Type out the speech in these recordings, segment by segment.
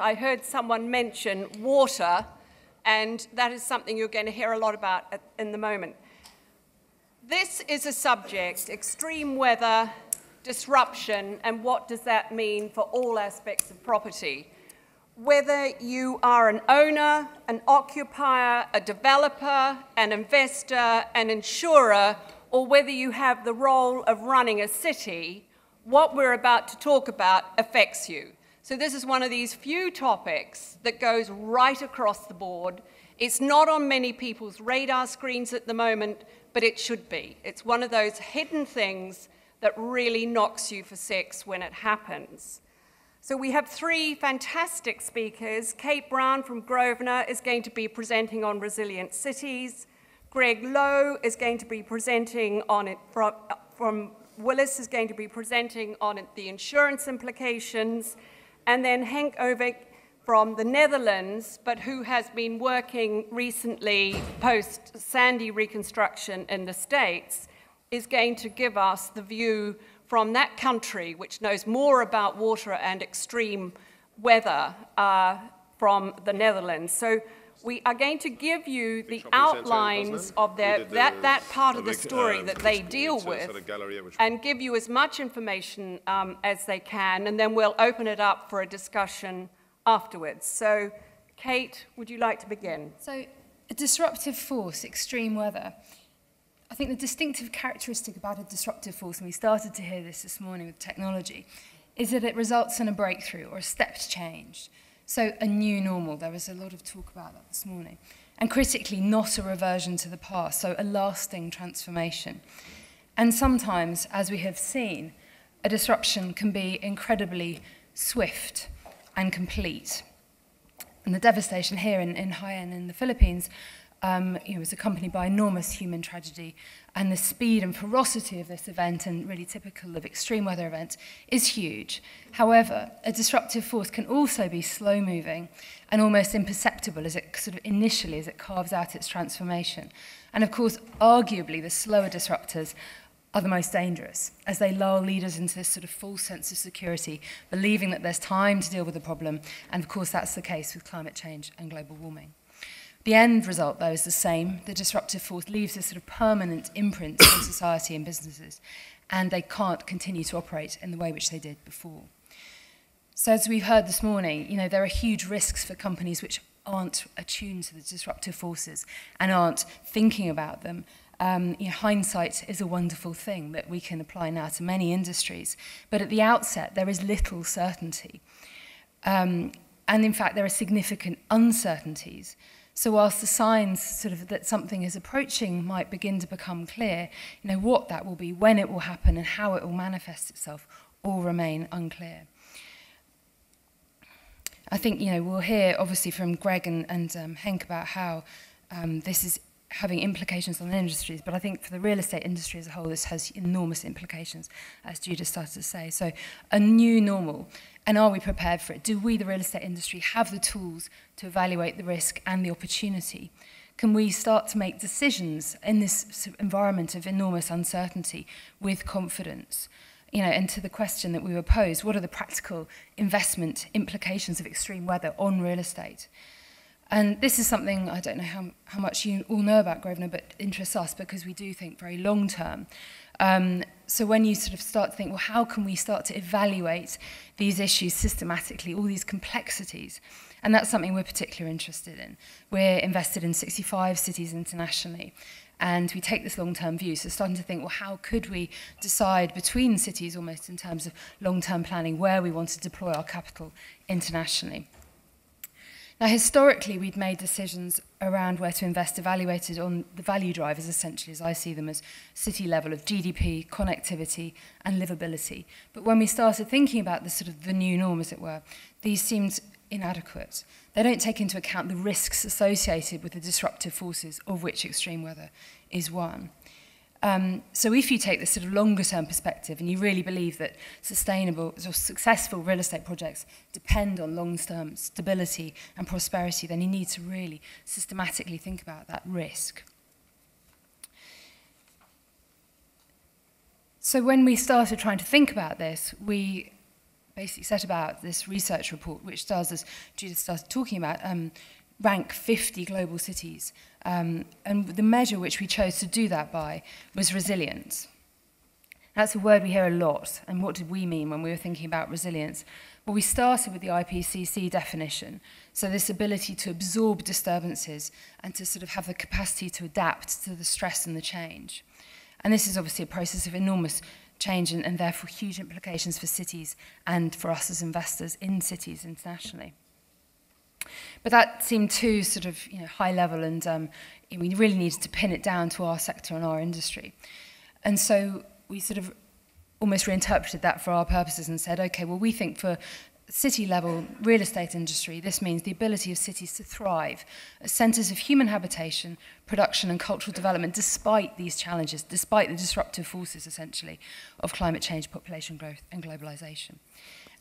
I heard someone mention water, and that is something you're going to hear a lot about at, in the moment. This is a subject, extreme weather, disruption, and what does that mean for all aspects of property? Whether you are an owner, an occupier, a developer, an investor, an insurer, or whether you have the role of running a city, what we're about to talk about affects you. So this is one of these few topics that goes right across the board. It's not on many people's radar screens at the moment, but it should be. It's one of those hidden things that really knocks you for six when it happens. So we have three fantastic speakers. Kate Brown from Grosvenor is going to be presenting on resilient cities. Greg Lowe is going to be presenting on it from, from Willis is going to be presenting on the insurance implications. And then Henk Ovink from the Netherlands, but who has been working recently post Sandy reconstruction in the States, is going to give us the view from that country, which knows more about water and extreme weather uh, from the Netherlands. So we are going to give you the outlines of their, that, that part of the story that they deal with and give you as much information um, as they can, and then we'll open it up for a discussion afterwards. So, Kate, would you like to begin? So, a disruptive force, extreme weather. I think the distinctive characteristic about a disruptive force, and we started to hear this this morning with technology, is that it results in a breakthrough or a stepped change. So a new normal, there was a lot of talk about that this morning. And critically, not a reversion to the past, so a lasting transformation. And sometimes, as we have seen, a disruption can be incredibly swift and complete. And the devastation here in, in Haiyan in the Philippines um, you know, was accompanied by enormous human tragedy. And the speed and ferocity of this event, and really typical of extreme weather events, is huge. However, a disruptive force can also be slow moving and almost imperceptible as it sort of initially as it carves out its transformation. And of course, arguably, the slower disruptors are the most dangerous as they lull leaders into this sort of false sense of security, believing that there's time to deal with the problem. And of course, that's the case with climate change and global warming. The end result, though, is the same. The disruptive force leaves a sort of permanent imprint on society and businesses, and they can't continue to operate in the way which they did before. So as we've heard this morning, you know, there are huge risks for companies which aren't attuned to the disruptive forces and aren't thinking about them. Um, you know, hindsight is a wonderful thing that we can apply now to many industries. But at the outset, there is little certainty. Um, and in fact, there are significant uncertainties So whilst the signs sort of that something is approaching might begin to become clear, you know, what that will be, when it will happen and how it will manifest itself all remain unclear. I think, you know, we'll hear obviously from Greg and, and um, Henk about how um, this is having implications on industries, but I think for the real estate industry as a whole, this has enormous implications, as Judith started to say. So, a new normal, and are we prepared for it? Do we, the real estate industry, have the tools to evaluate the risk and the opportunity? Can we start to make decisions in this environment of enormous uncertainty with confidence? you know, and to the question that we were posed, what are the practical investment implications of extreme weather on real estate? And this is something, I don't know how, how much you all know about Grosvenor, but interests us because we do think very long term. Um, so when you sort of start to think, well, how can we start to evaluate these issues systematically, all these complexities? And that's something we're particularly interested in. We're invested in 65 cities internationally. And we take this long-term view, so starting to think, well, how could we decide between cities almost in terms of long-term planning where we want to deploy our capital internationally? Now, historically, we'd made decisions around where to invest evaluated on the value drivers, essentially, as I see them as city level of GDP, connectivity, and livability. But when we started thinking about the sort of the new norm, as it were, these seemed inadequate. They don't take into account the risks associated with the disruptive forces, of which extreme weather is one. Um, so if you take this sort of longer term perspective and you really believe that sustainable or successful real estate projects depend on long term stability and prosperity, then you need to really systematically think about that risk. So when we started trying to think about this, we basically set about this research report, which does, as Judith started talking about, um, rank 50 global cities. Um, and the measure which we chose to do that by was resilience. That's a word we hear a lot. And what did we mean when we were thinking about resilience? Well, we started with the IPCC definition. So, this ability to absorb disturbances and to sort of have the capacity to adapt to the stress and the change. And this is obviously a process of enormous change and, and therefore huge implications for cities and for us as investors in cities internationally. But that seemed too sort of you know, high level, and um, we really needed to pin it down to our sector and our industry. And so we sort of almost reinterpreted that for our purposes and said, okay, well, we think for city level real estate industry, this means the ability of cities to thrive as centres of human habitation, production, and cultural development, despite these challenges, despite the disruptive forces essentially of climate change, population growth, and globalisation.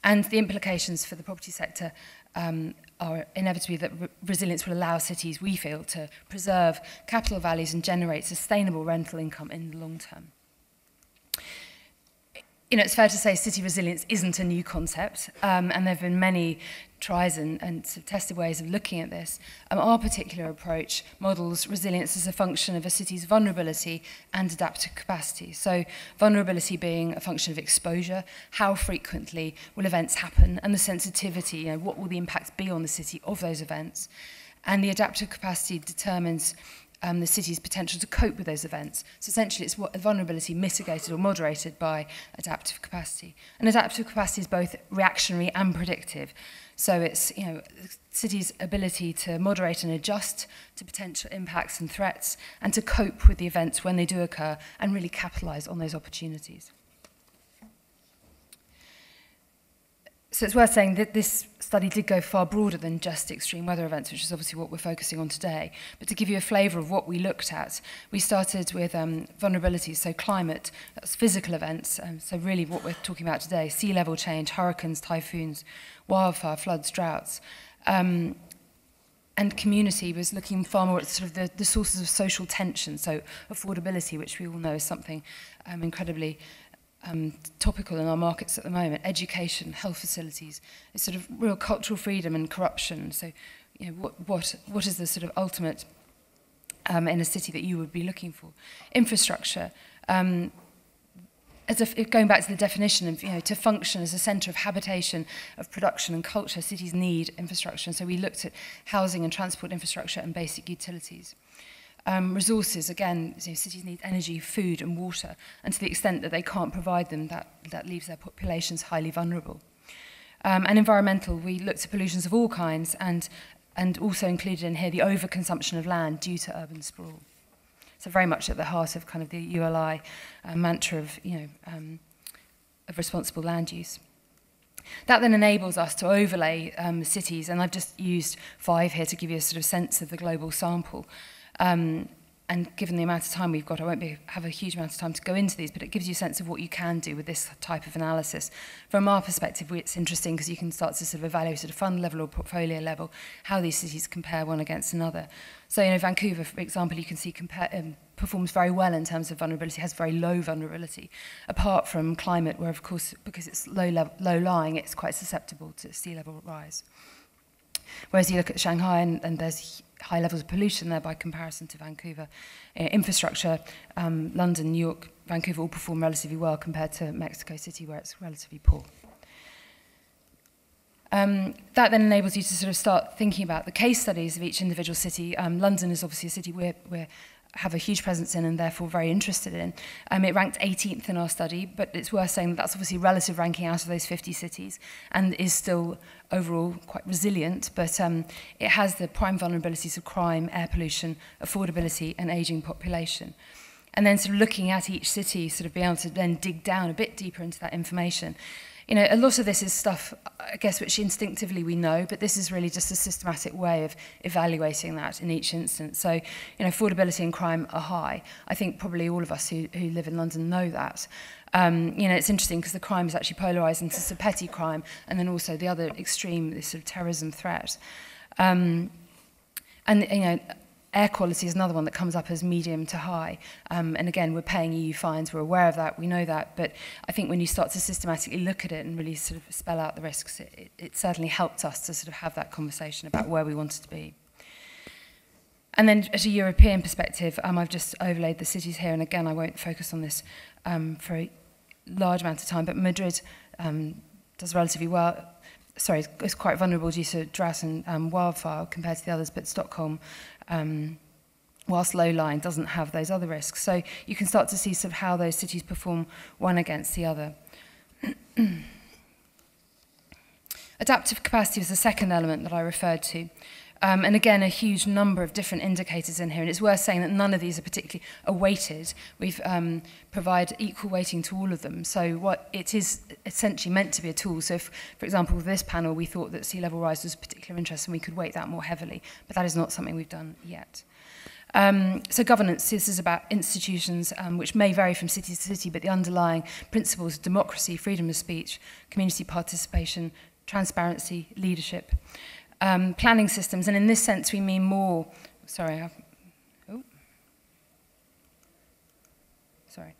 And the implications for the property sector um, are inevitably that re resilience will allow cities, we feel, to preserve capital values and generate sustainable rental income in the long term you know, it's fair to say city resilience isn't a new concept, um, and there have been many tries and, and sort of tested ways of looking at this. Um, our particular approach models resilience as a function of a city's vulnerability and adaptive capacity. So vulnerability being a function of exposure, how frequently will events happen, and the sensitivity, you know, what will the impact be on the city of those events. And the adaptive capacity determines um, the city's potential to cope with those events. So essentially it's what vulnerability mitigated or moderated by adaptive capacity. And adaptive capacity is both reactionary and predictive. So it's you know the city's ability to moderate and adjust to potential impacts and threats and to cope with the events when they do occur and really capitalize on those opportunities. so it's worth saying that this study did go far broader than just extreme weather events, which is obviously what we're focusing on today. But to give you a flavour of what we looked at, we started with um, vulnerabilities, so climate, that's physical events, um, so really what we're talking about today, sea level change, hurricanes, typhoons, wildfire, floods, droughts. Um, and community was looking far more at sort of the, the sources of social tension, so affordability, which we all know is something um, incredibly um, topical in our markets at the moment, education, health facilities, it's sort of real cultural freedom and corruption. So, you know, what, what, what is the sort of ultimate um, in a city that you would be looking for? Infrastructure, um, as if going back to the definition of you know to function as a center of habitation of production and culture cities need infrastructure and so we looked at housing and transport infrastructure and basic utilities um, resources, again, so cities need energy, food and water, and to the extent that they can't provide them, that, that leaves their populations highly vulnerable. Um, and environmental, we looked at pollutions of all kinds and, and also included in here the overconsumption of land due to urban sprawl. So very much at the heart of kind of the ULI uh, mantra of, you know, um, of responsible land use. That then enables us to overlay um, cities, and I've just used five here to give you a sort of sense of the global sample. Um, and given the amount of time we've got, I won't be, have a huge amount of time to go into these, but it gives you a sense of what you can do with this type of analysis. From our perspective, we, it's interesting because you can start to sort of evaluate at a fund level or portfolio level how these cities compare one against another. So, you know, Vancouver, for example, you can see compare, um, performs very well in terms of vulnerability, has very low vulnerability, apart from climate, where, of course, because it's low, level, low lying, it's quite susceptible to sea level rise. Whereas you look at Shanghai and, and there's high levels of pollution there by comparison to Vancouver. Uh, infrastructure, um, London, New York, Vancouver all perform relatively well compared to Mexico City where it's relatively poor. Um, that then enables you to sort of start thinking about the case studies of each individual city. Um, London is obviously a city we're, we're have a huge presence in and therefore very interested in. Um, it ranked 18th in our study, but it's worth saying that that's obviously relative ranking out of those 50 cities and is still overall quite resilient, but um, it has the prime vulnerabilities of crime, air pollution, affordability and ageing population. And then sort of looking at each city, sort of being able to then dig down a bit deeper into that information you know, a lot of this is stuff, I guess, which instinctively we know, but this is really just a systematic way of evaluating that in each instance. So, you know, affordability and crime are high. I think probably all of us who, who live in London know that. Um, you know, it's interesting because the crime is actually polarised into sort of petty crime and then also the other extreme, this sort of terrorism threat. Um, and, you know, Air quality is another one that comes up as medium to high. Um, and again, we're paying EU fines, we're aware of that, we know that. But I think when you start to systematically look at it and really sort of spell out the risks, it, it certainly helped us to sort of have that conversation about where we wanted to be. And then at a European perspective, um, I've just overlaid the cities here. And again, I won't focus on this um, for a large amount of time. But Madrid um, does relatively well sorry, it's quite vulnerable due to drought and um, wildfire compared to the others, but Stockholm um, whilst low lying doesn't have those other risks. So you can start to see sort of how those cities perform one against the other. Adaptive capacity was the second element that I referred to. Um, and again, a huge number of different indicators in here. And it's worth saying that none of these are particularly are weighted. We've um, provide equal weighting to all of them. So what it is essentially meant to be a tool. So if, for example, with this panel, we thought that sea level rise was of particular interest and we could weight that more heavily. But that is not something we've done yet. Um, so governance, this is about institutions um, which may vary from city to city, but the underlying principles of democracy, freedom of speech, community participation, transparency, leadership um, planning systems. And in this sense, we mean more. Sorry, I've, oh, sorry.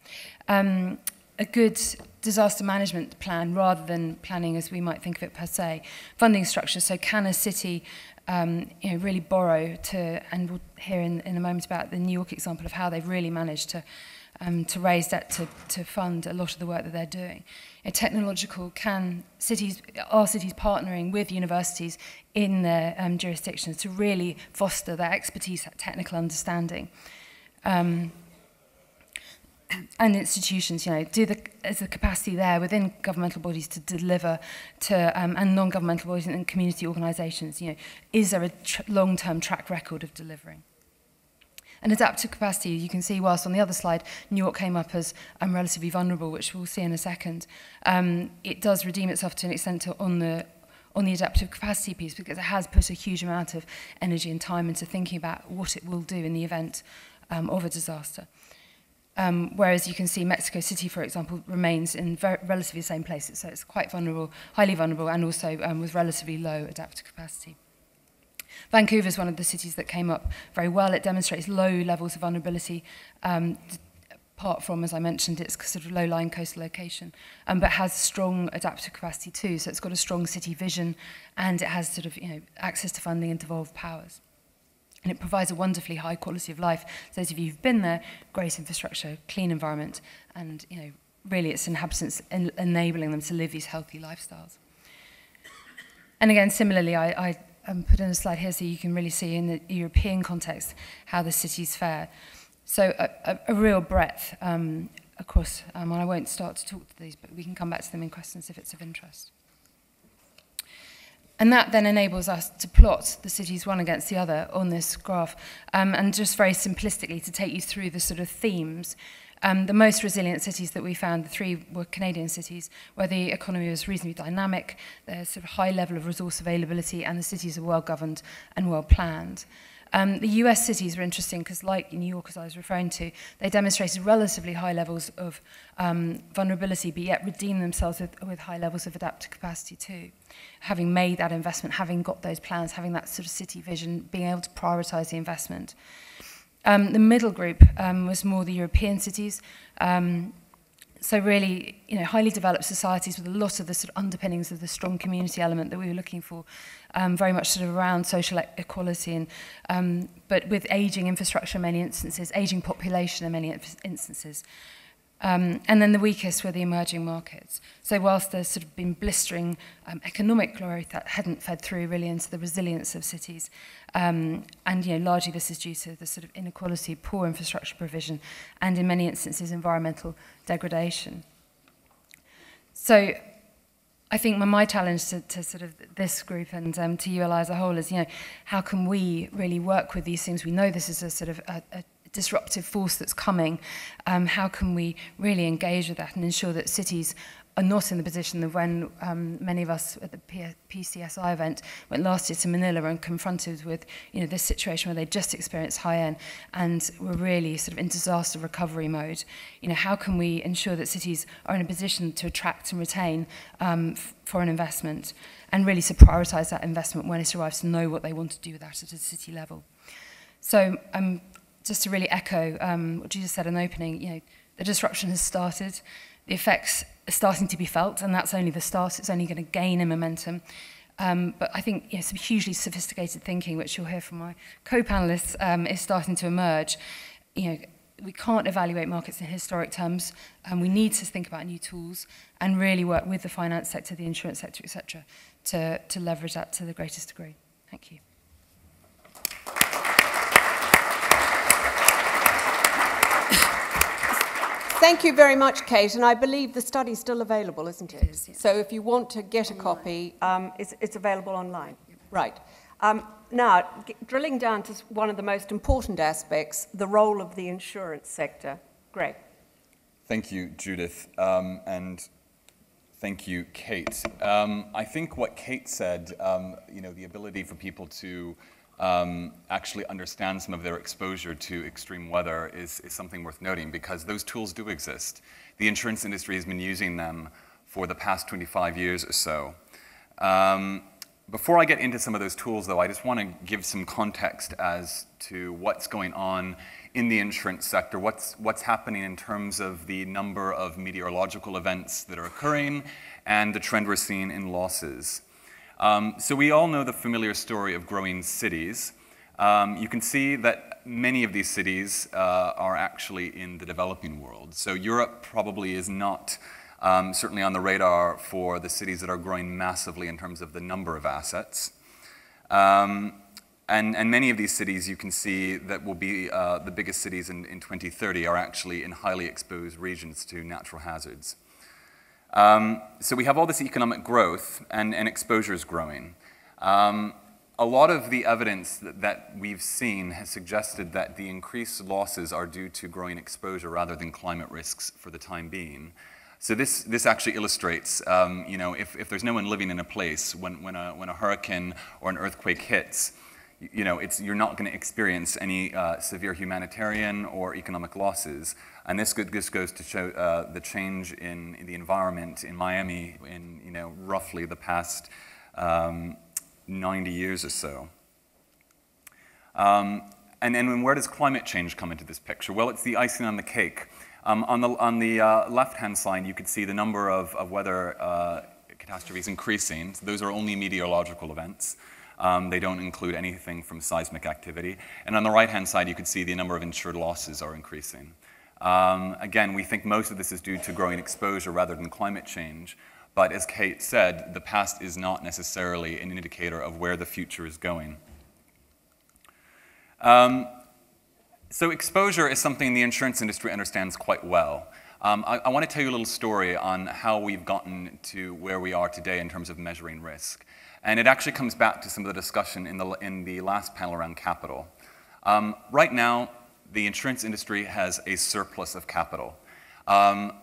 Um, a good disaster management plan rather than planning as we might think of it per se. Funding structure, so can a city um, you know, really borrow to, and we'll hear in, in a moment about the New York example of how they've really managed to um, to raise debt to, to fund a lot of the work that they're doing. A technological can cities are cities partnering with universities in their um, jurisdictions to really foster their expertise, that technical understanding. Um, and institutions, you know, do the is the capacity there within governmental bodies to deliver to um, and non-governmental bodies and community organisations, you know, is there a tr long-term track record of delivering? And adaptive capacity, you can see whilst on the other slide, New York came up as I'm relatively vulnerable, which we'll see in a second. Um, it does redeem itself to an extent to, on the on the adaptive capacity piece because it has put a huge amount of energy and time into thinking about what it will do in the event um, of a disaster. Um, whereas you can see Mexico City, for example, remains in relatively the same place, so it's quite vulnerable, highly vulnerable, and also um, with relatively low adaptive capacity. Vancouver is one of the cities that came up very well. It demonstrates low levels of vulnerability, um, apart from, as I mentioned, its sort of low-lying coastal location, um, but has strong adaptive capacity too. So it's got a strong city vision, and it has sort of you know access to funding and devolved powers. And it provides a wonderfully high quality of life. So those of you who've been there, great infrastructure, clean environment, and you know really its inhabitants en enabling them to live these healthy lifestyles. And again, similarly, I, I um, put in a slide here so you can really see in the European context how the cities fare. So a, a, a real breadth um, across, um, and I won't start to talk to these, but we can come back to them in questions if it's of interest. And that then enables us to plot the cities one against the other on this graph, um, and just very simplistically to take you through the sort of themes Um, the most resilient cities that we found, the three were Canadian cities, where the economy was reasonably dynamic, there's sort of high level of resource availability, and the cities are well governed and well planned. Um, the US cities were interesting because, like New York, as I was referring to, they demonstrated relatively high levels of um, vulnerability, but yet redeemed themselves with, with high levels of adaptive capacity too. Having made that investment, having got those plans, having that sort of city vision, being able to prioritize the investment. Um, the middle group um, was more the European cities. Um, so really, you know, highly developed societies with a lot of the sort of underpinnings of the strong community element that we were looking for, um, very much sort of around social e equality, and um, but with aging infrastructure in many instances, aging population in many instances. Um, and then the weakest were the emerging markets. So whilst there's sort of been blistering um, economic growth that hadn't fed through really into the resilience of cities, um, and you know largely this is due to the sort of inequality, poor infrastructure provision, and in many instances environmental degradation. So I think my, my challenge to, to sort of this group and um, to ULI as a whole is, you know, how can we really work with these things? We know this is a sort of a, a disruptive force that's coming, um, how can we really engage with that and ensure that cities are not in the position of when um, many of us at the P PCSI event went last year to Manila and confronted with you know this situation where they just experienced high end and were really sort of in disaster recovery mode. You know how can we ensure that cities are in a position to attract and retain um, foreign investment and really to prioritize that investment when it arrives to know what they want to do with that at a city level. So I'm just to really echo um, what just said in the opening, you know, the disruption has started, the effects are starting to be felt, and that's only the start. It's only going to gain in momentum. Um, but I think you know, some hugely sophisticated thinking, which you'll hear from my co-panelists, um, is starting to emerge. You know, we can't evaluate markets in historic terms, and we need to think about new tools and really work with the finance sector, the insurance sector, etc., to, to leverage that to the greatest degree. Thank you. Thank you very much, Kate. And I believe the study's still available, isn't it? It is, yeah. So if you want to get a copy, um, it's, it's available online. Right. Um, now, g- drilling down to one of the most important aspects, the role of the insurance sector. Greg. Thank you, Judith, um, and thank you, Kate. Um, I think what Kate said, um, you know, the ability for people to um, actually understand some of their exposure to extreme weather is, is something worth noting because those tools do exist. The insurance industry has been using them for the past 25 years or so. Um, before I get into some of those tools, though, I just want to give some context as to what's going on in the insurance sector, what's, what's happening in terms of the number of meteorological events that are occurring, and the trend we're seeing in losses. Um, so we all know the familiar story of growing cities. Um, you can see that many of these cities uh, are actually in the developing world. So Europe probably is not um, certainly on the radar for the cities that are growing massively in terms of the number of assets. Um, and, and many of these cities you can see that will be uh, the biggest cities in, in 2030 are actually in highly exposed regions to natural hazards. Um, so we have all this economic growth and, and exposure is growing. Um, a lot of the evidence that, that we've seen has suggested that the increased losses are due to growing exposure rather than climate risks for the time being. So this, this actually illustrates, um, you know, if, if there's no one living in a place when, when, a, when a hurricane or an earthquake hits, you- know, it's, you're not going to experience any uh, severe humanitarian or economic losses. And this just goes to show uh, the change in, the environment in Miami in, you know, roughly the past um, 90 years or so. Um, and then where does climate change come into this picture? Well, it's the icing on the cake. Um, on the, on the uh, left-hand side, you can see the number of, of weather uh, catastrophes increasing. So those are only meteorological events. Um, they don't include anything from seismic activity. And on the right-hand side, you can see the number of insured losses are increasing. Um, again, we think most of this is due to growing exposure rather than climate change. But as Kate said, the past is not necessarily an indicator of where the future is going. Um, so exposure is something the insurance industry understands quite well. Um, I, I want to tell you a little story on how we've gotten to where we are today in terms of measuring risk. And it actually comes back to some of the discussion in the, in the last panel around capital. Um, right now, the insurance industry has a surplus of capital. Um,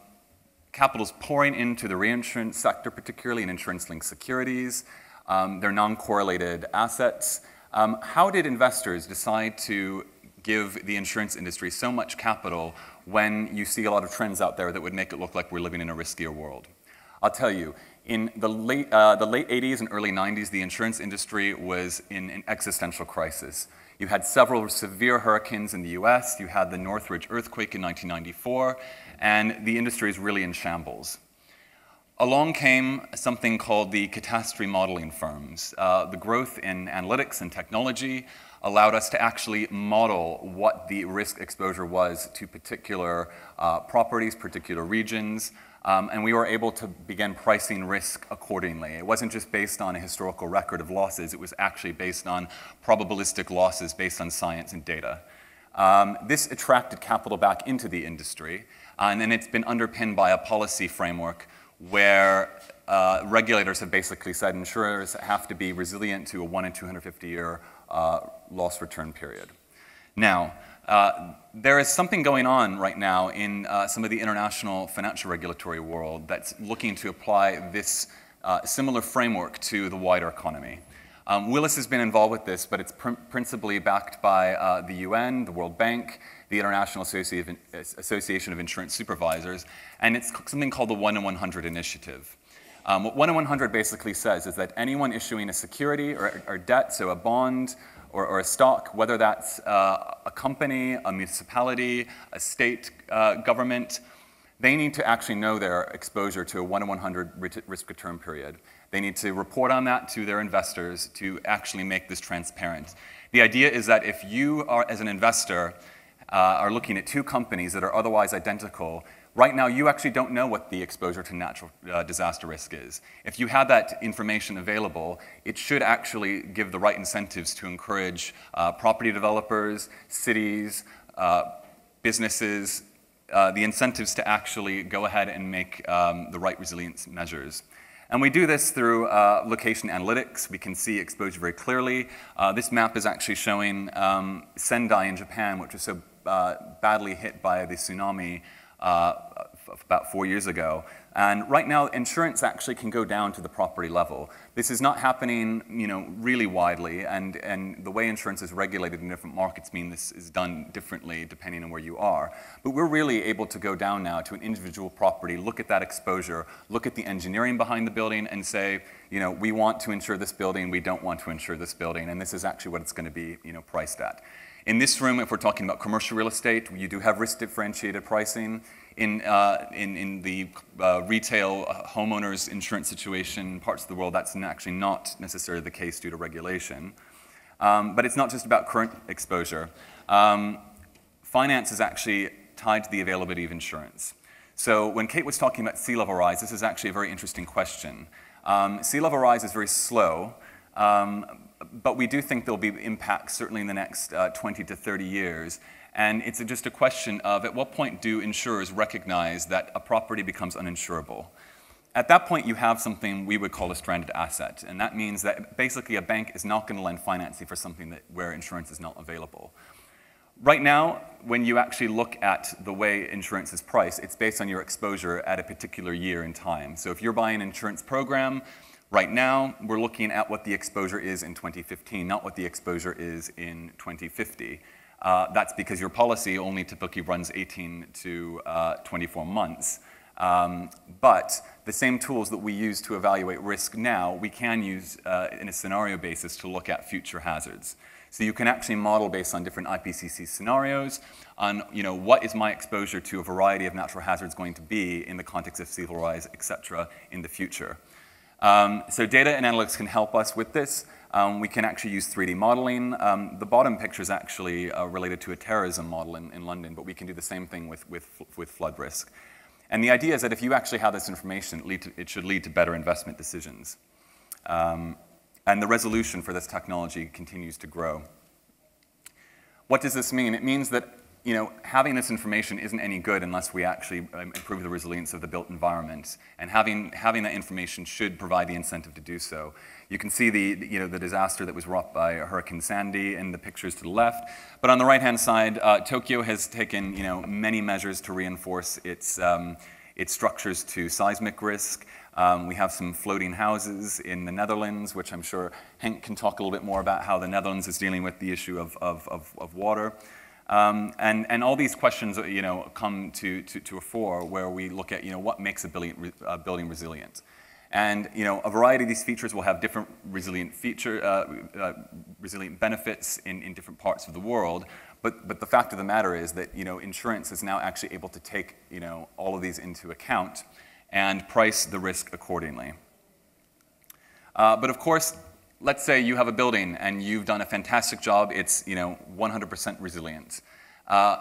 capital's pouring into the reinsurance sector, particularly in insurance-linked securities. Um, they're non-correlated assets. Um, how did investors decide to give the insurance industry so much capital when you see a lot of trends out there that would make it look like we're living in a riskier world? I'll tell you, in the late, uh, the late 80s and early 90s, the insurance industry was in an existential crisis. You had several severe hurricanes in the US, you had the Northridge earthquake in 1994, and the industry is really in shambles. Along came something called the catastrophe modeling firms. Uh, the growth in analytics and technology allowed us to actually model what the risk exposure was to particular uh, properties, particular regions, um, and we were able to begin pricing risk accordingly. It wasn't just based on a historical record of losses, it was actually based on probabilistic losses based on science and data. Um, this attracted capital back into the industry, and then it's been underpinned by a policy framework where uh, regulators have basically said insurers have to be resilient to a 1 in 250 year uh, loss return period. Now, uh, there is something going on right now in uh, some of the international financial regulatory world that's looking to apply this uh, similar framework to the wider economy. Um, Willis has been involved with this, but it's pr- principally backed by uh, the UN, the World Bank, the International Associ- Association of Insurance Supervisors, and it's something called the 1 in 100 initiative. Um, what 1 in 100 basically says is that anyone issuing a security or, or debt, so a bond or, or a stock, whether that's uh, a company, a municipality, a state uh, government, they need to actually know their exposure to a 1 in 100 risk return period. They need to report on that to their investors to actually make this transparent. The idea is that if you are, as an investor, uh, are looking at two companies that are otherwise identical, right now you actually don't know what the exposure to natural uh, disaster risk is. If you had that information available, it should actually give the right incentives to encourage uh, property developers, cities, uh, businesses, uh, the incentives to actually go ahead and make um, the right resilience measures. And we do this through uh, location analytics. We can see exposure very clearly. Uh, this map is actually showing um, Sendai in Japan, which was so uh, badly hit by the tsunami uh, about four years ago. And right now, insurance actually can go down to the property level. This is not happening, you know, really widely, and, and the way insurance is regulated in different markets mean this is done differently depending on where you are. But we're really able to go down now to an individual property, look at that exposure, look at the engineering behind the building, and say, you know, we want to insure this building, we don't want to insure this building, and this is actually what it's going to be, you know, priced at. In this room, if we're talking about commercial real estate, you do have risk differentiated pricing. In, uh, in, in the uh, retail uh, homeowners insurance situation, parts of the world, that's actually not necessarily the case due to regulation. Um, but it's not just about current exposure. Um, finance is actually tied to the availability of insurance. So when Kate was talking about sea level rise, this is actually a very interesting question. Um, sea level rise is very slow, um, but we do think there'll be impacts certainly in the next uh, 20 to 30 years. And it's just a question of at what point do insurers recognize that a property becomes uninsurable? At that point, you have something we would call a stranded asset. And that means that basically a bank is not going to lend financing for something that, where insurance is not available. Right now, when you actually look at the way insurance is priced, it's based on your exposure at a particular year in time. So if you're buying an insurance program, Right now, we're looking at what the exposure is in 2015, not what the exposure is in 2050. Uh, that's because your policy only typically runs 18 to uh, 24 months. Um, but the same tools that we use to evaluate risk now, we can use uh, in a scenario basis to look at future hazards. So you can actually model based on different IPCC scenarios on, you know, what is my exposure to a variety of natural hazards going to be in the context of sea level rise, et cetera, in the future. Um, so data and analytics can help us with this. Um, we can actually use 3D modeling. Um, the bottom picture is actually uh, related to a terrorism model in, in, London, but we can do the same thing with, with, with flood risk. And the idea is that if you actually have this information, it, to, it should lead to better investment decisions. Um, and the resolution for this technology continues to grow. What does this mean? It means that you know, having this information isn't any good unless we actually um, improve the resilience of the built environment. And having, having that information should provide the incentive to do so. You can see the, you know, the disaster that was wrought by Hurricane Sandy in the pictures to the left. But on the right-hand side, uh, Tokyo has taken you know, many measures to reinforce its, um, its structures to seismic risk. Um, we have some floating houses in the Netherlands, which I'm sure Hank can talk a little bit more about how the Netherlands is dealing with the issue of, of, of, of water. Um, and, and all these questions you know, come to, to, to a fore where we look at you know, what makes a building, uh, building resilient. And you know, a variety of these features will have different resilient, feature, uh, uh, resilient benefits in, in different parts of the world. But, but the fact of the matter is that you know, insurance is now actually able to take you know, all of these into account and price the risk accordingly. Uh, but of course, let's say you have a building and you've done a fantastic job, it's you know, 100% resilient. Uh,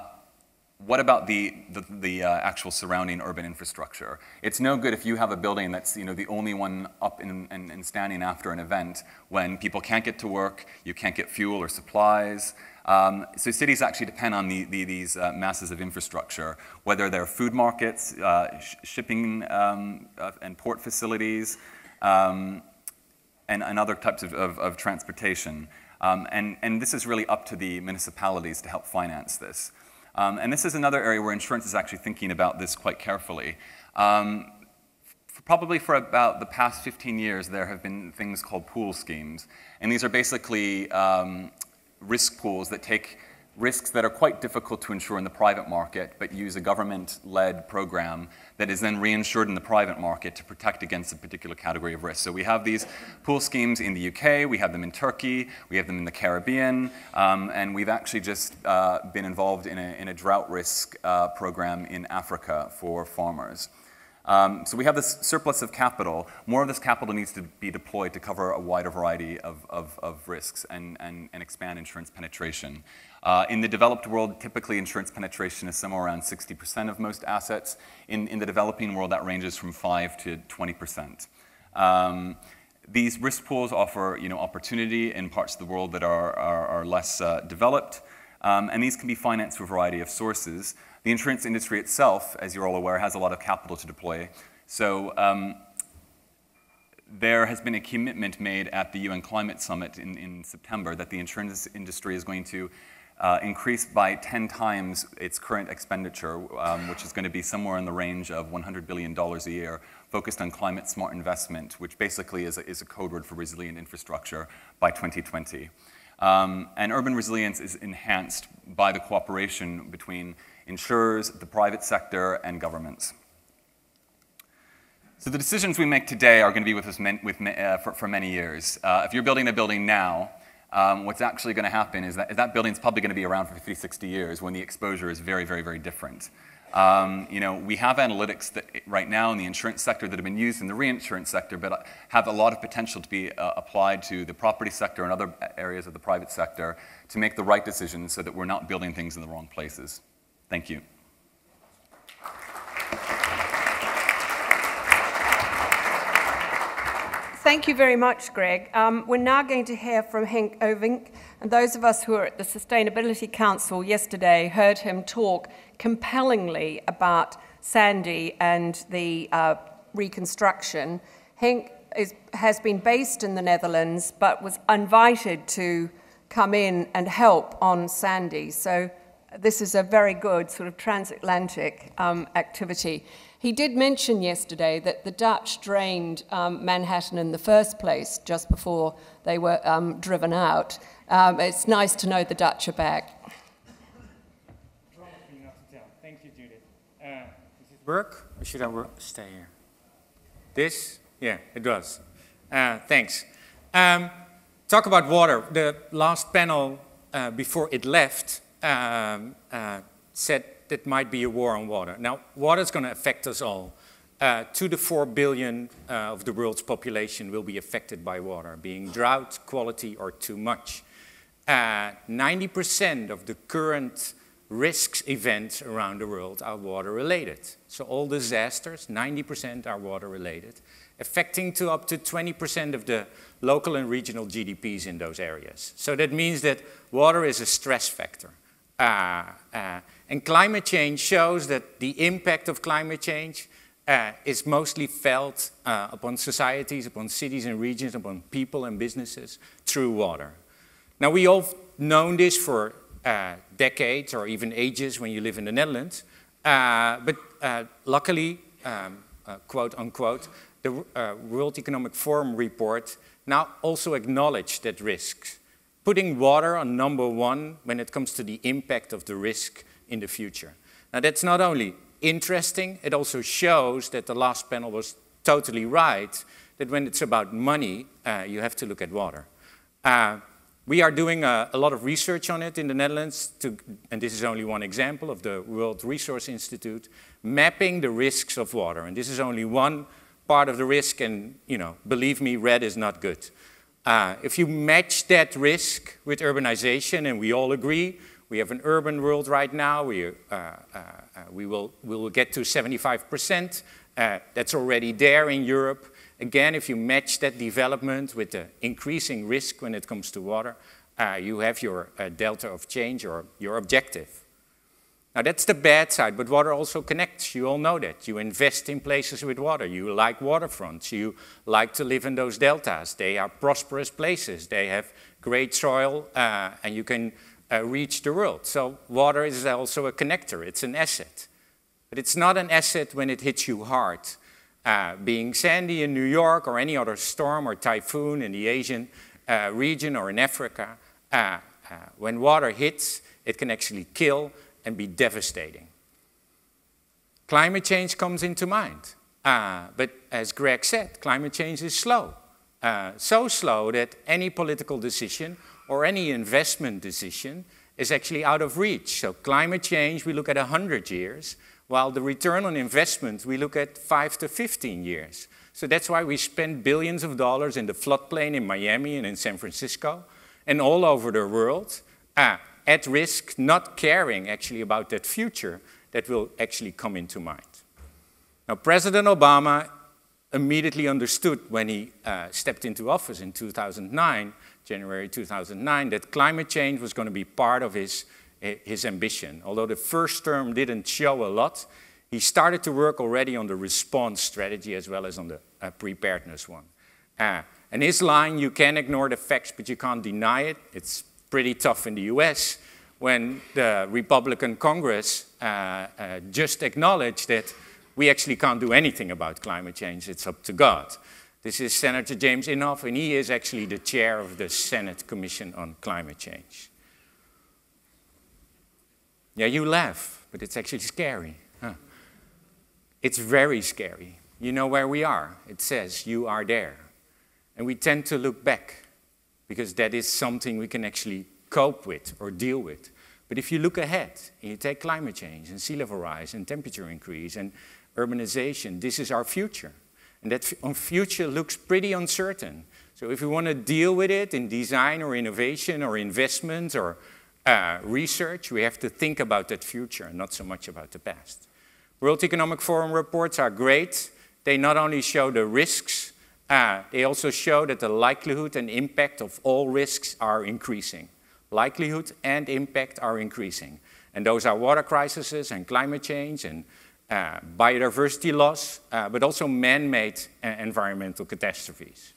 what about the, the, the uh, actual surrounding urban infrastructure? It's no good if you have a building that's you know, the only one up and, and, and standing after an event when people can't get to work, you can't get fuel or supplies. Um, so cities actually depend on the, the, these uh, masses of infrastructure, whether they're food markets, uh, sh shipping um, uh, and port facilities, um, and, and other types of, of, of transportation. Um, and, and this is really up to the municipalities to help finance this. Um, and this is another area where insurance is actually thinking about this quite carefully. Um, probably for about the past 15 years, there have been things called pool schemes. And these are basically um, risk pools that take risks that are quite difficult to insure in the private market, but use a government-led program that is then reinsured in the private market to protect against a particular category of risk. So we have these pool schemes in the UK, we have them in Turkey, we have them in the Caribbean, um, and we've actually just uh, been involved in a, in a drought risk uh, program in Africa for farmers. Um, so we have this surplus of capital. More of this capital needs to be deployed to cover a wider variety of, of, of risks and, and, and expand insurance penetration. Uh, in the developed world, typically insurance penetration is somewhere around 60% of most assets. In, in the developing world, that ranges from 5 to 20%. Um, these risk pools offer you know, opportunity in parts of the world that are, are, are less uh, developed, um, and these can be financed through a variety of sources. The insurance industry itself, as you're all aware, has a lot of capital to deploy. So um, there has been a commitment made at the UN Climate Summit in, in September that the insurance industry is going to uh, increased by 10 times its current expenditure, um, which is going to be somewhere in the range of $100 billion a year, focused on climate smart investment, which basically is a, is a code word for resilient infrastructure by 2020. Um, and urban resilience is enhanced by the cooperation between insurers, the private sector, and governments. So the decisions we make today are going to be with us with, uh, for, for, many years. Uh, if you're building a building now, um, what's actually going to happen is that that building's probably going to be around for 50, 60 years when the exposure is very, very, very different. Um, you know, we have analytics that right now in the insurance sector that have been used in the reinsurance sector, but have a lot of potential to be uh, applied to the property sector and other areas of the private sector to make the right decisions so that we're not building things in the wrong places. Thank you. Thank you very much, Greg. Um, we're now going to hear from Henk Ovink, and those of us who were at the Sustainability Council yesterday heard him talk compellingly about Sandy and the uh, reconstruction. Henk is, has been based in the Netherlands, but was invited to come in and help on Sandy. So this is a very good sort of transatlantic um, activity. He did mention yesterday that the Dutch drained um, Manhattan in the first place just before they were um, driven out. Um, it's nice to know the Dutch are back. Thank you, Judith. Uh, does or should I work? stay here? This? Yeah, it does. Uh, thanks. Um, talk about water. The last panel uh, before it left um, uh, said that might be a war on water. Now, water is going to affect us all. Uh, two to four billion uh, of the world's population will be affected by water, being drought, quality, or too much. 90% uh, of the current risks events around the world are water related. So all disasters, 90% are water related, affecting to up to 20% of the local and regional GDPs in those areas. So that means that water is a stress factor. Uh, uh, and climate change shows that the impact of climate change uh, is mostly felt uh, upon societies, upon cities and regions, upon people and businesses through water. Now, we all known this for uh, decades or even ages when you live in the Netherlands, uh, but uh, luckily, um, uh, quote unquote, the World Economic Forum report now also acknowledged that risks, putting water on number one when it comes to the impact of the risk in the future. Now that's not only interesting, it also shows that the last panel was totally right, that when it's about money, uh, you have to look at water. Uh, we are doing a, a, lot of research on it in the Netherlands, to, and this is only one example of the World Resource Institute, mapping the risks of water. And this is only one part of the risk, and you know, believe me, red is not good. Uh, if you match that risk with urbanization, and we all agree we have an urban world right now. We, uh, uh, uh we, will, we will get to 75%. Uh, that's already there in Europe. Again, if you match that development with the increasing risk when it comes to water, uh, you have your delta of change or your objective. Now that's the bad side, but water also connects. You all know that. You invest in places with water. You like waterfronts. You like to live in those deltas. They are prosperous places. They have great soil, uh, and you can uh, reach the world. So water is also a connector, it's an asset. But it's not an asset when it hits you hard. Uh, being Sandy in New York or any other storm or typhoon in the Asian uh, region or in Africa, uh, uh, when water hits, it can actually kill and be devastating. Climate change comes into mind. Uh, but as Greg said, climate change is slow. So slow that any political decision or any investment decision is actually out of reach. So climate change, we look at 100 years, while the return on investment, we look at 5 to 15 years. So that's why we spend billions of dollars in the floodplain in Miami and in San Francisco and all over the world uh, at risk, not caring actually about that future that will actually come into mind. Now, President Obama immediately understood when he uh, stepped into office in 2009, January 2009, that climate change was going to be part of his, his ambition. Although the first term didn't show a lot, he started to work already on the response strategy as well as on the uh, preparedness one. Uh, and his line, you can ignore the facts, but you can't deny it, it's pretty tough in the US when the Republican Congress uh, uh, just acknowledged that we actually can't do anything about climate change, it's up to God. This is Senator James Inhofe, and he is actually the chair of the Senate Commission on Climate Change. Yeah, you laugh, but it's actually scary. Huh? It's very scary. You know where we are. It says, You are there. And we tend to look back because that is something we can actually cope with or deal with. But if you look ahead and you take climate change and sea level rise and temperature increase and urbanization, this is our future. And that future looks pretty uncertain. So if we want to deal with it in design or innovation or investment or uh, research, we have to think about that future and not so much about the past. World Economic Forum reports are great. They not only show the risks, uh, they also show that the likelihood and impact of all risks are increasing. Likelihood and impact are increasing. And those are water crises and climate change and uh, biodiversity loss, uh, but also man-made uh, environmental catastrophes.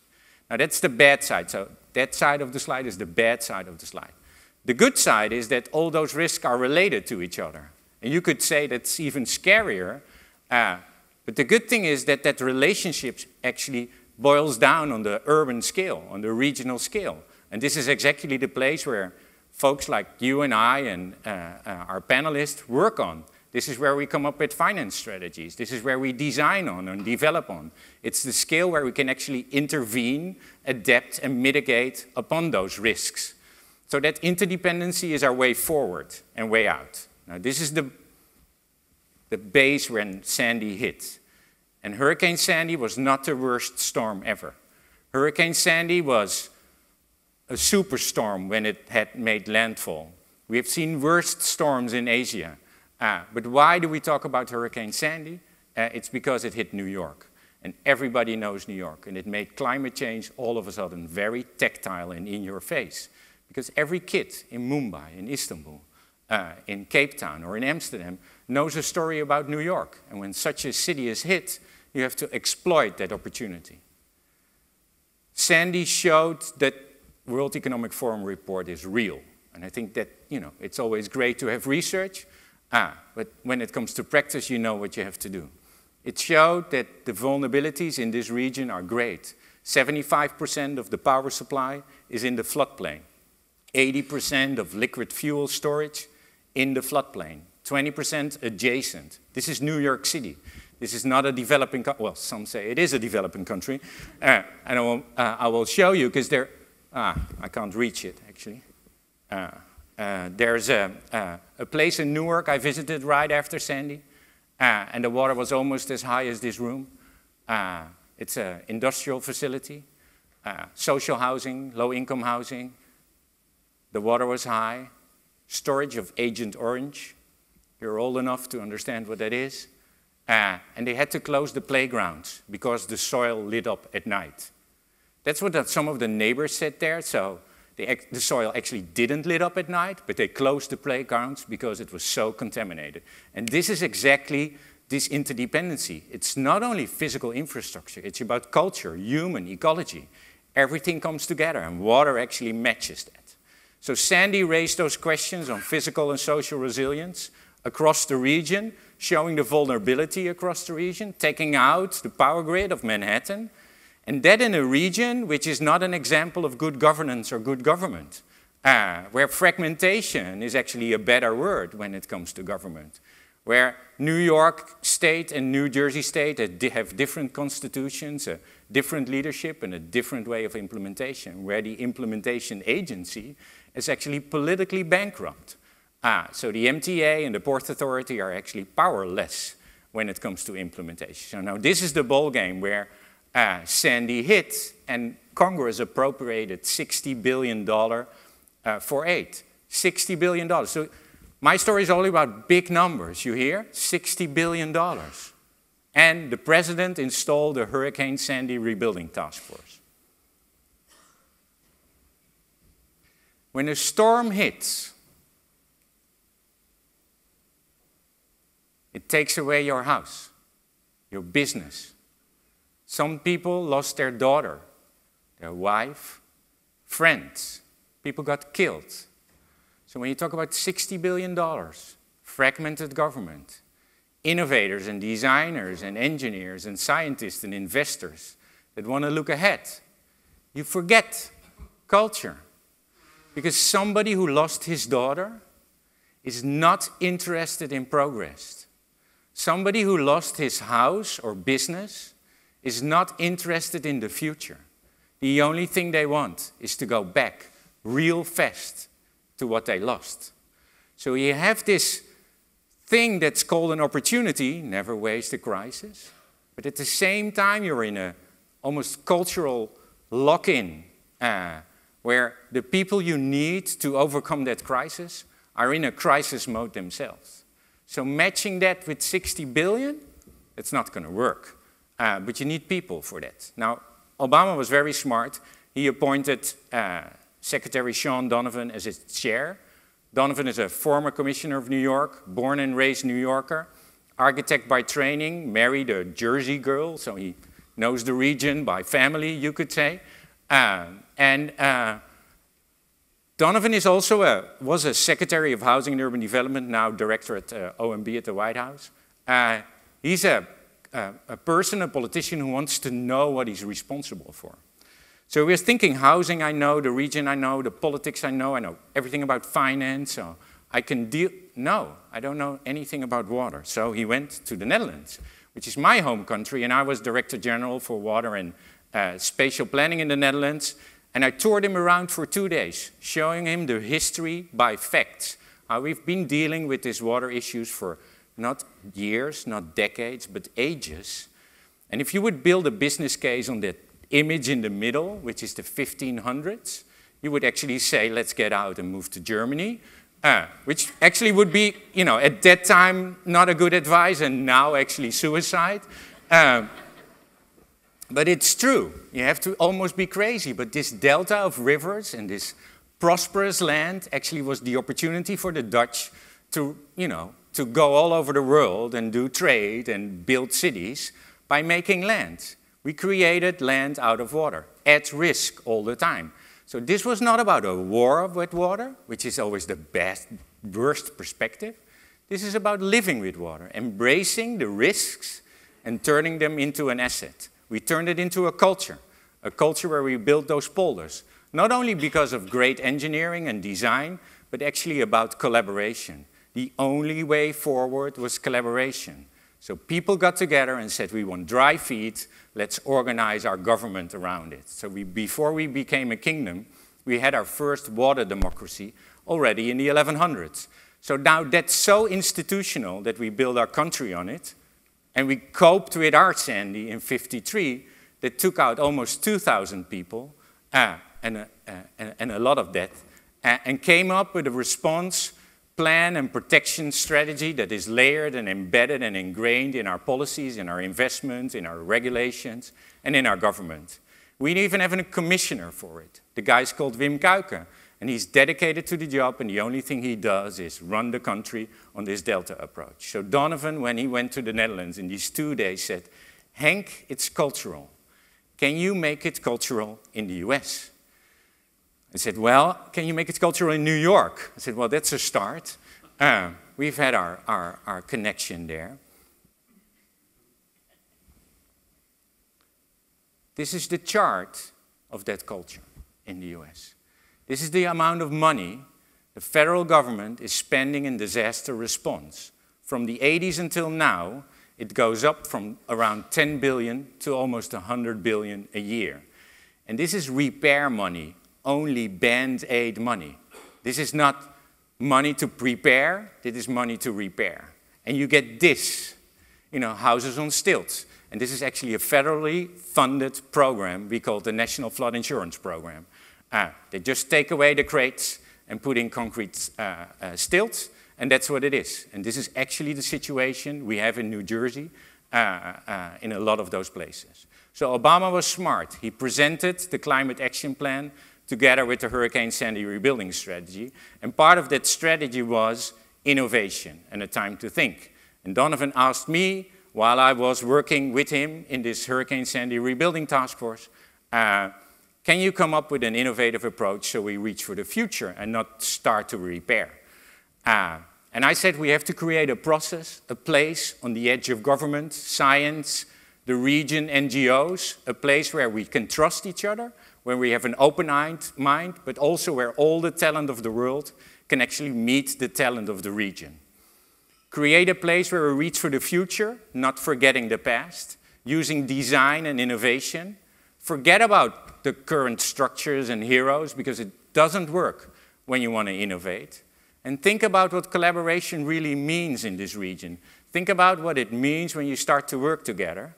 Now that's the bad side. So that side of the slide is the bad side of the slide. The good side is that all those risks are related to each other. And you could say that's even scarier. Uh, but the good thing is that that relationship actually boils down on the urban scale, on the regional scale. And this is exactly the place where folks like you and I and uh, our panelists work on. This is where we come up with finance strategies. This is where we design on and develop on. It's the scale where we can actually intervene, adapt, and mitigate upon those risks. So that interdependency is our way forward and way out. Now, this is the, the base when Sandy hit. And Hurricane Sandy was not the worst storm ever. Hurricane Sandy was a superstorm when it had made landfall. We have seen worst storms in Asia. Uh, but why do we talk about Hurricane Sandy? Uh, it's because it hit New York. And everybody knows New York. And it made climate change all of a sudden very tactile and in your face. Because every kid in Mumbai, in Istanbul, uh, in Cape Town, or in Amsterdam knows a story about New York. And when such a city is hit, you have to exploit that opportunity. Sandy showed that World Economic Forum report is real. And I think that, you know, it's always great to have research, Ah, but when it comes to practice, you know what you have to do. It showed that the vulnerabilities in this region are great. 75% of the power supply is in the floodplain. 80% of liquid fuel storage in the floodplain. 20% adjacent. This is New York City. This is not a developing, country. well, some say it is a developing country. Uh, and I will, uh, I will show you because there, ah, I can't reach it actually. Uh, uh, there's a, uh, a, place in Newark I visited right after Sandy, uh, and the water was almost as high as this room. Uh, it's an industrial facility, social housing, low-income housing. The water was high, storage of Agent Orange. You're old enough to understand what that is. and they had to close the playgrounds because the soil lit up at night. That's what some of the neighbors said there. So the, the, soil actually didn't lit up at night, but they closed the playgrounds because it was so contaminated. And this is exactly this interdependency. It's not only physical infrastructure, it's about culture, human, ecology. Everything comes together, and water actually matches that. So Sandy raised those questions on physical and social resilience across the region, showing the vulnerability across the region, taking out the power grid of Manhattan, and that in a region which is not an example of good governance or good government. uh, where fragmentation is actually a better word when it comes to government, where New York State and New Jersey State have different constitutions, a different leadership, and a different way of implementation, where the implementation agency is actually politically bankrupt. Ah, so the MTA and the Port Authority are actually powerless when it comes to implementation. So now this is the ball game where uh, Sandy hit and Congress appropriated $60 billion uh, for aid. $60 billion. So my story is all about big numbers, you hear? $60 billion. And the president installed a Hurricane Sandy rebuilding task force. When a storm hits, it takes away your house, your business. Some people lost their daughter, their wife, friends. People got killed. So when you talk about $60 billion, fragmented government, innovators and designers and engineers and scientists and investors that want to look ahead, you forget culture. Because somebody who lost his daughter is not interested in progress. Somebody who lost his house or business is not interested in the future. The only thing they want is to go back real fast to what they lost. So you have this thing that's called an opportunity, never waste a crisis, but at the same time you're in a almost cultural lock-in uh, where the people you need to overcome that crisis are in a crisis mode themselves. So matching that with 60 billion, it's not going to work. Uh, but you need people for that. Now, Obama was very smart. He appointed uh, Secretary Shaun Donovan as its chair. Donovan is a former commissioner of New York, born and raised New Yorker, architect by training, married a Jersey girl, so he knows the region by family, you could say. Uh, and uh, Donovan is also a, was a Secretary of Housing and Urban Development, now Director at uh, OMB at the White House. Uh, he's a, a, person, a politician who wants to know what he's responsible for. So we was thinking housing, I know, the region I know, the politics I know, I know everything about finance, so I can deal. No, I don't know anything about water. So he went to the Netherlands, which is my home country, and I was Director General for Water and uh, Spatial Planning in the Netherlands. And I toured him around for two days, showing him the history by facts. How we've been dealing with these water issues for not years, not decades, but ages. And if you would build a business case on that image in the middle, which is the 1500s, you would actually say, let's get out and move to Germany, uh, which actually would be, you know, at that time, not a good advice, and now actually suicide. Uh, but it's true. You have to almost be crazy. But this delta of rivers and this prosperous land actually was the opportunity for the Dutch to, you know, to go all over the world and do trade and build cities by making land. We created land out of water, at risk all the time. So this was not about a war with water, which is always the best, worst perspective. This is about living with water, embracing the risks and turning them into an asset. We turned it into a culture, a culture where we built those polders, not only because of great engineering and design, but actually about collaboration. The only way forward was collaboration. So people got together and said, we want dry feet, let's organize our government around it. So we, before we became a kingdom, we had our first water democracy already in the 1100s. So now that's so institutional that we build our country on it, and we coped with our Sandy in 53 that took out almost 2,000 people uh, and, uh, and, and, a lot of death, uh, and came up with a response plan and protection strategy that is layered and embedded and ingrained in our policies, in our investments, in our regulations, and in our government. We even have a commissioner for it. The guy's called Wim Kuijken, and he's dedicated to the job, and the only thing he does is run the country on this Delta approach. So Donovan, when he went to the Netherlands in these two days, said, Henk, it's cultural. Can you make it cultural in the US? I said, well, can you make it cultural in New York? I said, well, that's a start. Uh, we've had our, our, our connection there. This is the chart of that culture in the US. This is the amount of money the federal government is spending in disaster response. From the 80s until now, it goes up from around 10 billion to almost 100 billion a year. And this is repair money, only band-aid money. This is not money to prepare, this is money to repair. And you get this, you know, houses on stilts. And this is actually a federally funded program we call the National Flood Insurance Program. Uh, they just take away the crates and put in concrete uh, uh, stilts, and that's what it is. And this is actually the situation we have in New Jersey uh, uh, in a lot of those places. So Obama was smart. He presented the climate action plan together with the Hurricane Sandy rebuilding strategy. And part of that strategy was innovation and a time to think. And Donovan asked me, while I was working with him in this Hurricane Sandy rebuilding task force, uh, can you come up with an innovative approach so we reach for the future and not start to repair? Uh, and I said we have to create a process, a place on the edge of government, science, the region, NGOs, a place where we can trust each other, where we have an open mind, but also where all the talent of the world can actually meet the talent of the region. Create a place where we reach for the future, not forgetting the past, using design and innovation. Forget about the current structures and heroes because it doesn't work when you want to innovate. And think about what collaboration really means in this region. Think about what it means when you start to work together.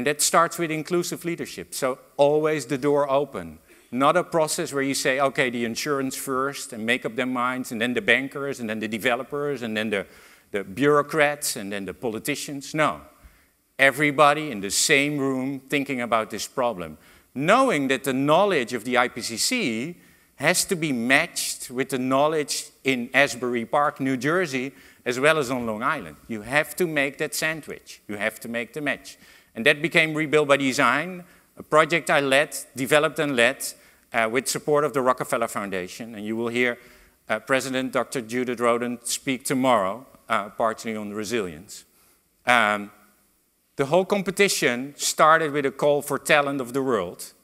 And that starts with inclusive leadership. So always the door open. Not a process where you say, okay, the insurance first and make up their minds, and then the bankers, and then the developers, and then the, the bureaucrats, and then the politicians. No. Everybody in the same room thinking about this problem knowing that the knowledge of the IPCC has to be matched with the knowledge in Asbury Park, New Jersey, as well as on Long Island. You have to make that sandwich. You have to make the match. And that became Rebuild by Design, a project I led, developed and led, uh, with support of the Rockefeller Foundation. And you will hear uh, President Dr. Judith Rodin speak tomorrow, uh, partly on resilience. Um, the whole competition started with a call for talent of the world.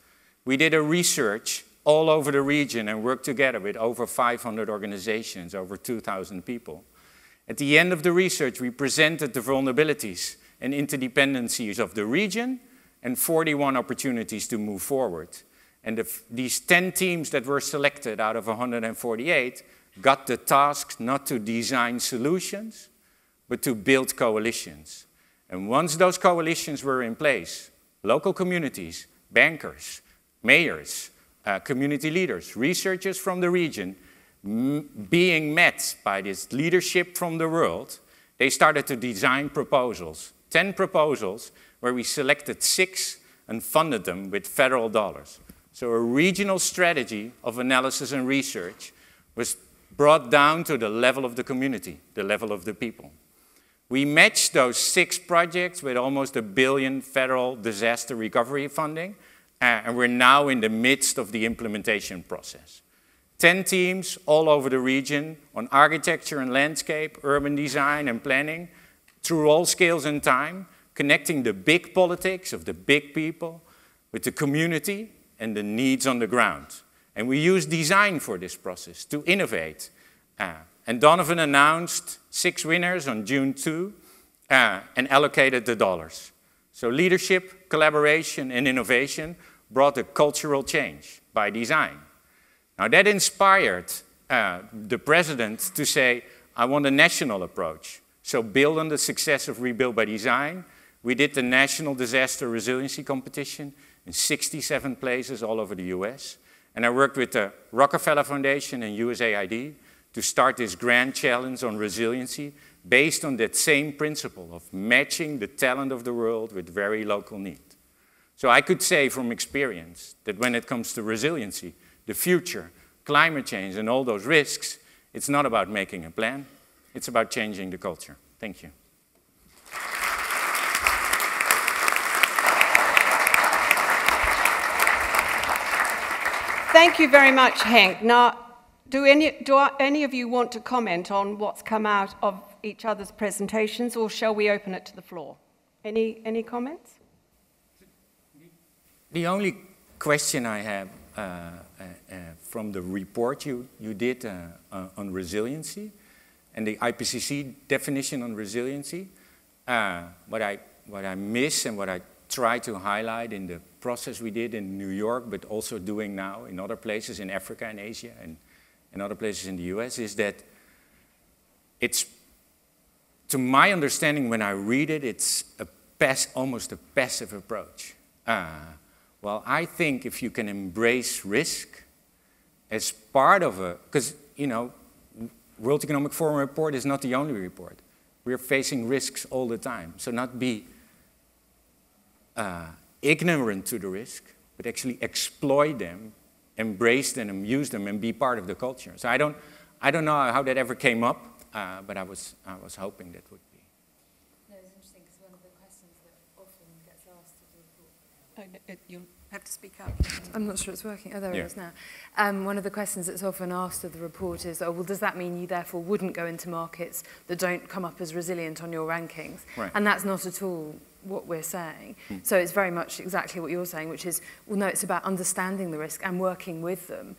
We did a research all over the region and worked together with over 500 organizations, over 2,000 people. At the end of the research, we presented the vulnerabilities and interdependencies of the region and 41 opportunities to move forward. And the, these 10 teams that were selected out of 148 got the task not to design solutions, but to build coalitions. And once those coalitions were in place, local communities, bankers, mayors, uh, community leaders, researchers from the region, being met by this leadership from the world, they started to design proposals, 10 proposals, where we selected six and funded them with federal dollars. So a regional strategy of analysis and research was brought down to the level of the community, the level of the people. We matched those six projects with almost a billion federal disaster recovery funding, uh, and we're now in the midst of the implementation process. 10 teams all over the region on architecture and landscape, urban design and planning, through all scales and time, connecting the big politics of the big people with the community and the needs on the ground. And we use design for this process to innovate. Uh, and Donovan announced six winners on June 2 uh, and allocated the dollars. So leadership, collaboration, and innovation brought a cultural change by design. Now that inspired uh, the president to say, I want a national approach. So build on the success of Rebuild by Design. We did the National Disaster Resiliency Competition in 67 places all over the US. And I worked with the Rockefeller Foundation and USAID to start this grand challenge on resiliency based on that same principle of matching the talent of the world with very local need. So I could say from experience that when it comes to resiliency, the future, climate change, and all those risks, it's not about making a plan, it's about changing the culture. Thank you. Thank you very much, Henk. Now, do any, do any of you want to comment on what's come out of each other's presentations, or shall we open it to the floor? Any, any comments? The only question I have, uh, uh, from the report you, you did on resiliency and the IPCC definition on resiliency. what, I, what I miss and what I try to highlight in the process we did in New York, but also doing now in other places in Africa and Asia and, and other places in the US, is that it's, to my understanding, when I read it, it's a pass, almost a passive approach. Uh, well, I think if you can embrace risk as part of a, because, you know, World Economic Forum report is not the only report. We're facing risks all the time. So not be uh, ignorant to the risk, but actually exploit them, embrace them, and use them, and be part of the culture. So I don't, I don't know how that ever came up, uh, but I was, I was hoping that would be. No, it's interesting because one of the questions that often gets asked of the report. Oh, you'll have to speak up. I'm not sure it's working. Oh, there yeah. it is now. Um, one of the questions that's often asked of the report is, oh, well, does that mean you therefore wouldn't go into markets that don't come up as resilient on your rankings? Right. And that's not at all what we're saying. Hmm. So it's very much exactly what you're saying, which is, well, no, it's about understanding the risk and working with them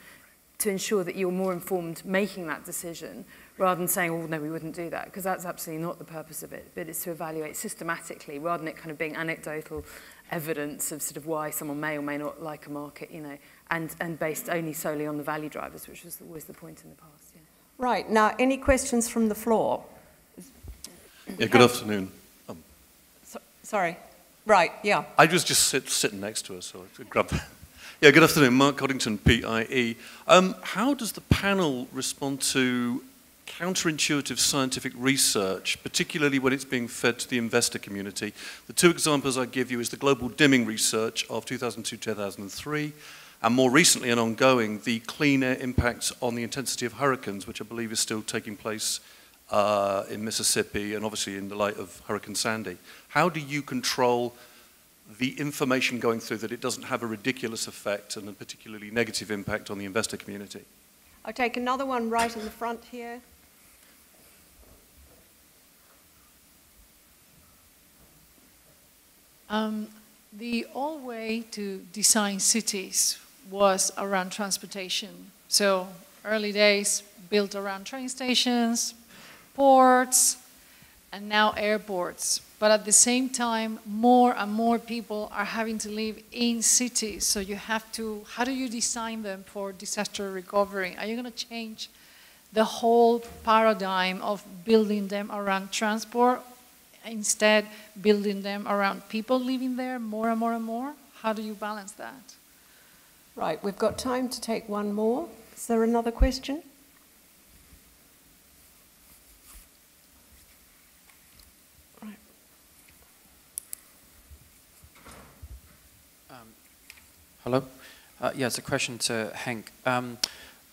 to ensure that you're more informed making that decision rather than saying, oh, no, we wouldn't do that, because that's absolutely not the purpose of it, but it's to evaluate systematically rather than it kind of being anecdotal evidence of sort of why someone may or may not like a market, you know, and, and based only solely on the value drivers, which was always the point in the past. Yeah. Right. Now, any questions from the floor? Yeah, good afternoon. Um, so, sorry. Right, yeah. I was just sit, sitting next to her, so I grab that. Yeah, good afternoon. Mark Coddington, PIE. Um, how does the panel respond to counterintuitive scientific research, particularly when it's being fed to the investor community. The two examples I give you is the global dimming research of 2002-2003, and more recently and ongoing, the clean air impacts on the intensity of hurricanes, which I believe is still taking place uh, in Mississippi and obviously in the light of Hurricane Sandy. How do you control the information going through that it doesn't have a ridiculous effect and a particularly negative impact on the investor community? I'll take another one right in the front here. Um, the old way to design cities was around transportation. So early days built around train stations, ports, and now airports. But at the same time, more and more people are having to live in cities. So you have to, how do you design them for disaster recovery? Are you going to change the whole paradigm of building them around transport instead building them around people living there more and more and more? How do you balance that? Right, we've got time to take one more. Is there another question? Right. Um, hello? Uh, yeah, it's a question to Henk. Um,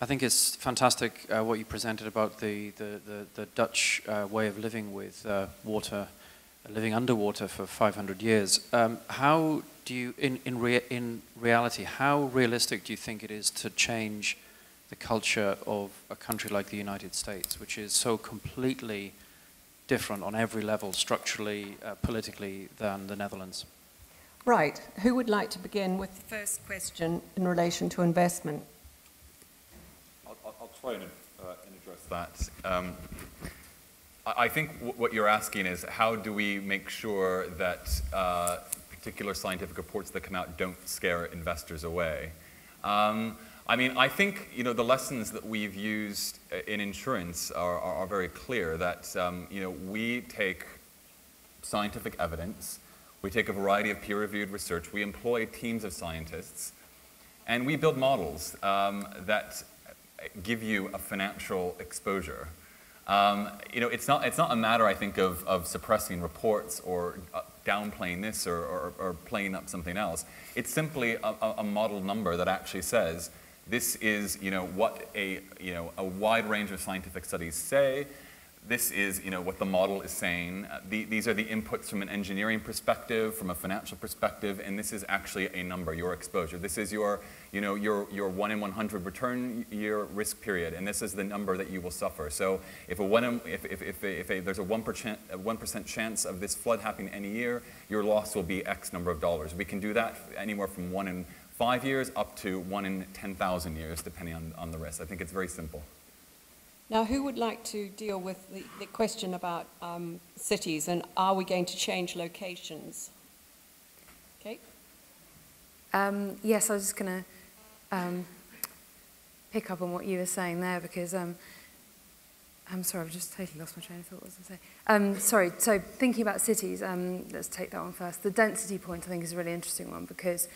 I think it's fantastic uh, what you presented about the, the, the, the Dutch uh, way of living with uh, water living underwater for 500 years. Um, how do you, in, in, rea in reality, how realistic do you think it is to change the culture of a country like the United States, which is so completely different on every level, structurally, uh, politically, than the Netherlands? Right. Who would like to begin with the first question in relation to investment? I'll, I'll try and, uh, and address that. Um, I think what you're asking is how do we make sure that uh, particular scientific reports that come out don't scare investors away? Um, I mean, I think you know the lessons that we've used in insurance are, are, are very clear. That um, you know we take scientific evidence, we take a variety of peer-reviewed research, we employ teams of scientists, and we build models um, that give you a financial exposure. Um, you know, it's not, it's not a matter, I think, of, of suppressing reports or uh, downplaying this or, or, or, playing up something else. It's simply a, a, model number that actually says this is, you know, what a, you know, a wide range of scientific studies say this is you know, what the model is saying. Uh, the, these are the inputs from an engineering perspective, from a financial perspective, and this is actually a number, your exposure. This is your, you know, your, your 1 in 100 return year risk period, and this is the number that you will suffer. So if, a one in, if, if, if, if a, there's a 1%, a 1% chance of this flood happening any year, your loss will be X number of dollars. We can do that anywhere from 1 in five years up to one in 10,000 years, depending on, on the risk. I think it's very simple. Now, who would like to deal with the, the question about um, cities and are we going to change locations? Okay. Um, yes, I was just going to um, pick up on what you were saying there because um, I'm sorry, I've just totally lost my train of thought. What was I saying? Um, sorry, so thinking about cities, um, let's take that one first. The density point I think is a really interesting one because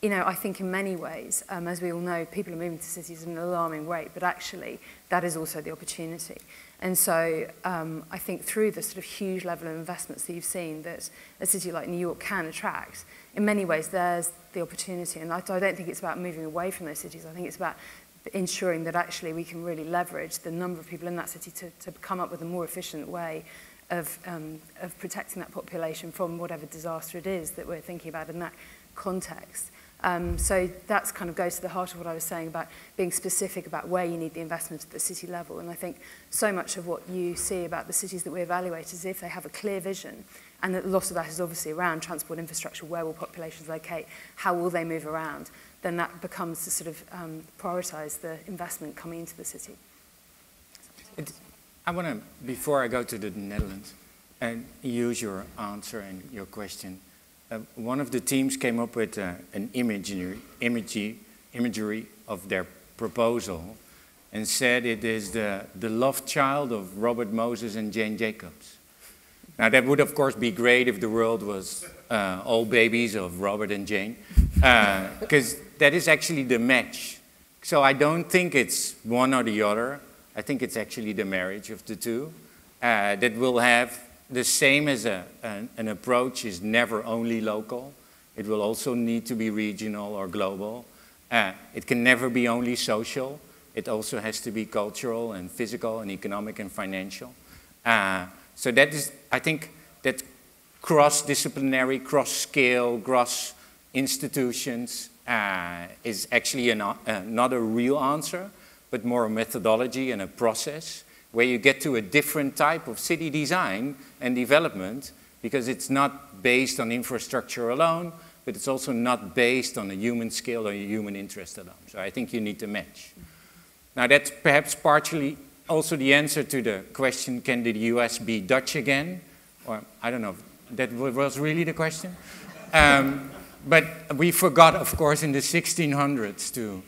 you know, I think in many ways, um, as we all know, people are moving to cities at an alarming rate, but actually that is also the opportunity. And so um, I think through the sort of huge level of investments that you've seen that a city like New York can attract, in many ways there's the opportunity. And I, I don't think it's about moving away from those cities. I think it's about ensuring that actually we can really leverage the number of people in that city to, to come up with a more efficient way of, um, of protecting that population from whatever disaster it is that we're thinking about in that context. Um, so that's kind of goes to the heart of what I was saying about being specific about where you need the investment at the city level. And I think so much of what you see about the cities that we evaluate is if they have a clear vision, and a lot of that is obviously around transport infrastructure, where will populations locate, how will they move around, then that becomes to sort of um, prioritize the investment coming into the city. It, I want to, before I go to the Netherlands, and use your answer and your question uh, one of the teams came up with uh, an imagery, imagery, imagery of their proposal and said it is the, the love child of Robert Moses and Jane Jacobs. Now, that would, of course, be great if the world was uh, all babies of Robert and Jane, because uh, that is actually the match. So I don't think it's one or the other. I think it's actually the marriage of the two uh, that will have the same as a, an, an approach is never only local. It will also need to be regional or global. Uh, it can never be only social. It also has to be cultural and physical and economic and financial. Uh, so that is, I think, that cross-disciplinary, cross-scale, cross-institutions uh, is actually an, uh, not a real answer, but more a methodology and a process where you get to a different type of city design and development because it's not based on infrastructure alone, but it's also not based on a human skill or a human interest alone. So I think you need to match. Now that's perhaps partially also the answer to the question, can the US be Dutch again? Or I don't know, that was really the question. Um, but we forgot, of course, in the 1600s to,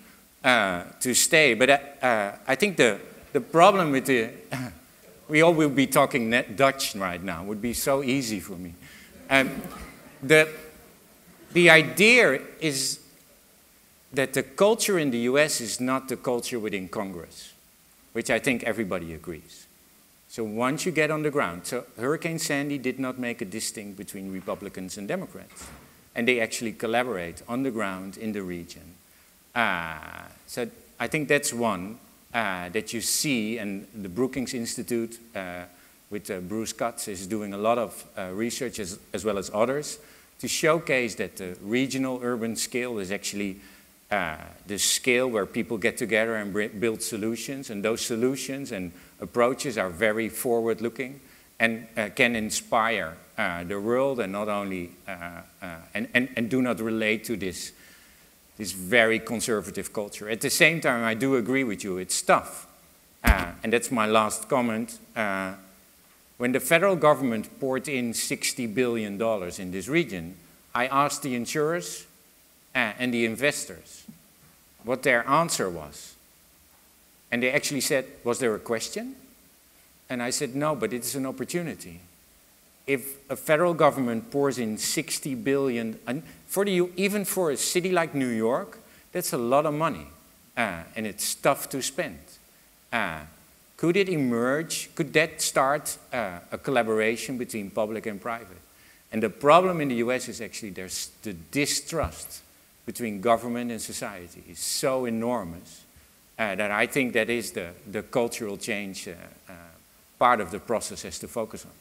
uh, to stay. But uh, I think the, the problem with the, we all will be talking Dutch right now, it would be so easy for me. Um, the, the idea is that the culture in the US is not the culture within Congress, which I think everybody agrees. So once you get on the ground, so Hurricane Sandy did not make a distinct between Republicans and Democrats. And they actually collaborate on the ground in the region. Uh, so I think that's one uh, that you see, and the Brookings Institute uh, with uh, Bruce Katz is doing a lot of uh, research as, as, well as others to showcase that the regional urban scale is actually uh, the scale where people get together and build solutions, and those solutions and approaches are very forward-looking and uh, can inspire the world and not only and, and, and do not relate to this this very conservative culture. At the same time, I do agree with you, it's tough. Uh, and that's my last comment. Uh, when the federal government poured in $60 billion in this region, I asked the insurers uh, and the investors what their answer was. And they actually said, was there a question? And I said, no, but it is an opportunity if a federal government pours in 60 billion, and for the, even for a city like New York, that's a lot of money, uh, and it's tough to spend. Uh, could it emerge, could that start uh, a collaboration between public and private? And the problem in the US is actually there's the distrust between government and society is so enormous uh, that I think that is the, the cultural change uh, uh, part of the process has to focus on.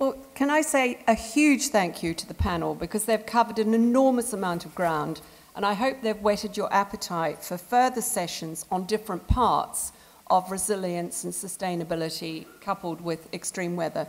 Well, can I say a huge thank you to the panel because they've covered an enormous amount of ground and I hope they've whetted your appetite for further sessions on different parts of resilience and sustainability coupled with extreme weather.